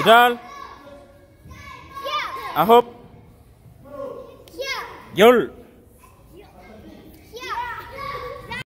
You done? Yeah. I hope. Yeah. Yul.